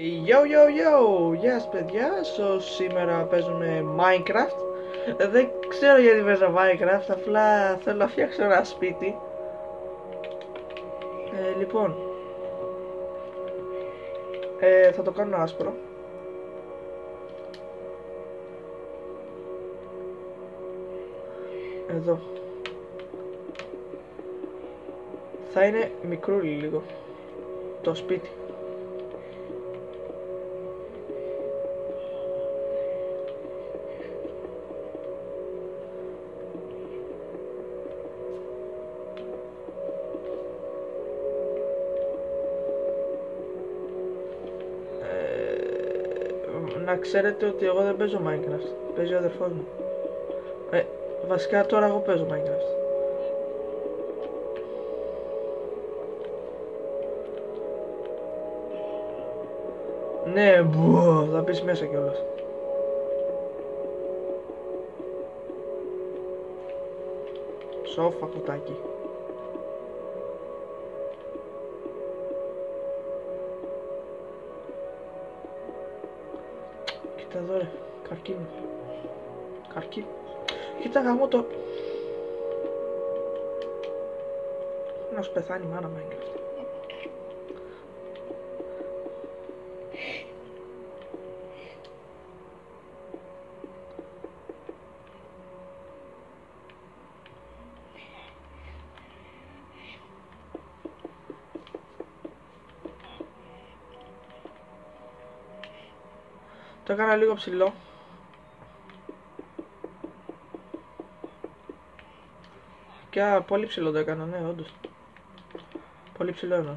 Yo yo yo, γεια σας παιδιά, so, σήμερα παίζουμε Minecraft. Δεν ξέρω γιατί παίζω Minecraft, απλά θέλω να φτιάξω ένα σπίτι. Ε, Λοιπόν. Ε, Θα το κάνω άσπρο. Εδώ. Θα είναι μικρούλι λίγο Το σπίτι να ξέρετε ότι εγώ δεν παίζω Minecraft. Παίζει ο αδερφός μου. Ε, βασικά τώρα εγώ παίζω Minecraft. Ναι, μπου, θα μπεις μέσα κιόλας. Σόφα κουτάκι. Κοίτα εδώ ρε, καρκίνο. Καρκίνο. Κοίτα γαμώ το... Να σου πεθάνει η μάνα Minecraft. Το έκανα λίγο ψηλό. Και α, πολύ ψηλό το έκανα, ναι, όντως. Πολύ ψηλό εννοώ.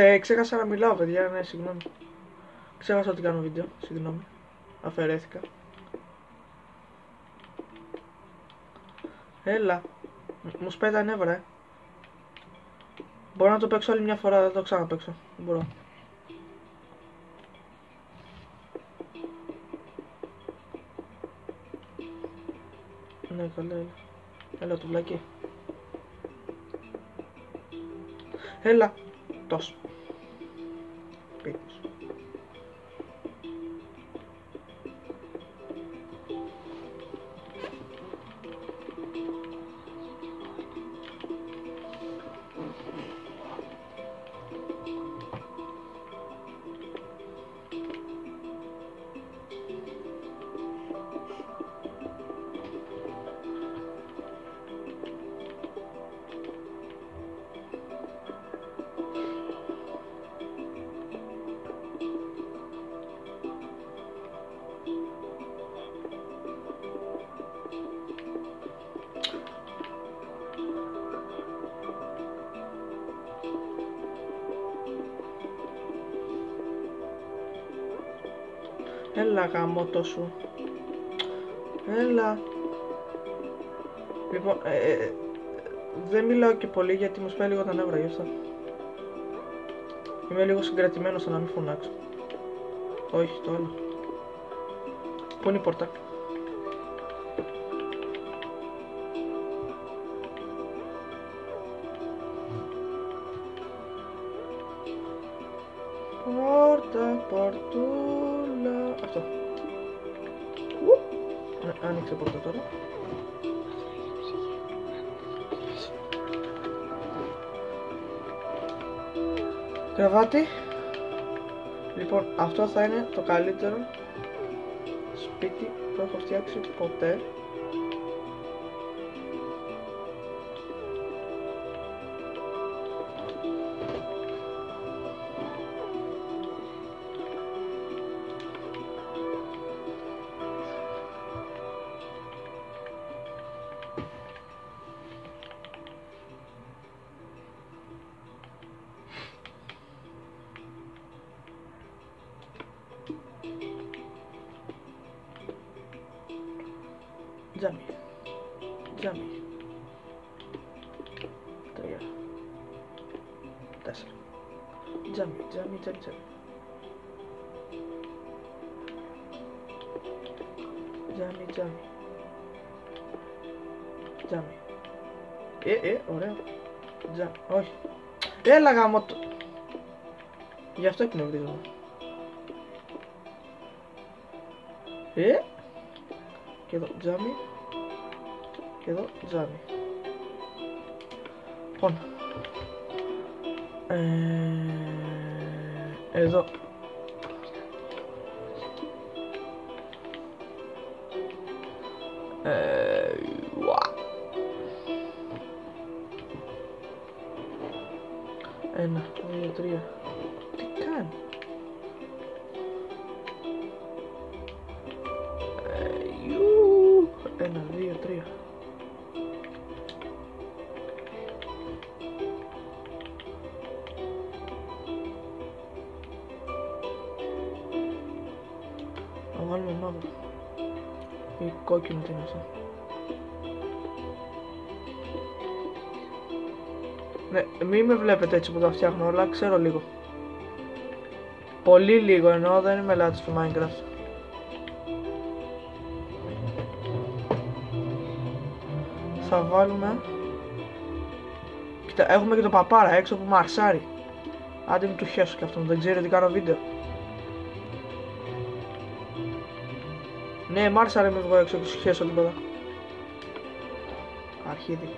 Ε, ξέχασα να μιλάω, παιδιά, ναι, συγγνώμη. Ξέχασα ότι κάνω βίντεο, συγγνώμη. Αφαιρέθηκα. Έλα. Μ- Μου σπάει τα νεύρα, ε. Μπορώ να το παίξω άλλη μια φορά, δεν το ξαναπαίξω. Δεν μπορώ. Ναι, καλά, έλα. Έλα, του βλάκι. Έλα. Τόσο. Έλα γαμώτο σου. Έλα. Λοιπόν, ε, ε, δεν μιλάω και πολύ γιατί μου σπάει λίγο τα νεύρα γι' αυτό. Είμαι λίγο συγκρατημένος στο να μην φωνάξω. Όχι, το άλλο. Πού είναι η πόρτα; Πόρτα, πορτούλα. Αυτό. Ου. Ναι, Άνοιξε πόρτα τώρα. Κρεβάτι. Λοιπόν, αυτό θα είναι το καλύτερο σπίτι που έχω φτιάξει ποτέ. Τζάμι. Τζάμι. Τρία. Τέσσερα. Τζάμι, τζάμι, τζάμι, τζάμι. Τζάμι, τζάμι. Τζάμι. Ε, ε, ωραία. Τζάμι, όχι. Έλα γάμο το. Γι' αυτό εκνευρίζομαι. Ε, και εδώ τζάμι. Και εδώ τζάμι. Λοιπόν. Ε, εδώ. Ε, ουα. Ένα, δύο, τρία. Τι κόκκινο τι είναι αυτό. Ναι, μην με βλέπετε έτσι που τα φτιάχνω όλα, ξέρω λίγο. Πολύ λίγο εννοώ, δεν είμαι λάτης του Minecraft. Θα βάλουμε... Κοίτα, έχουμε και το παπάρα έξω που μαρσάρει. Άντε μην του χέσω κι αυτόν, δεν ξέρει ότι κάνω βίντεο. Ναι, μάρσαρε με βγω έξω και σου χέσω τίποτα. Αρχίδι.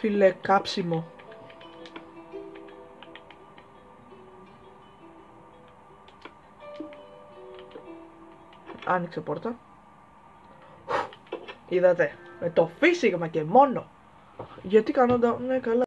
Φίλε, κάψιμο. Άνοιξε πόρτα. Είδατε. Με το φύσιγμα και μόνο. Γιατί κάνω τα... Ναι, καλά.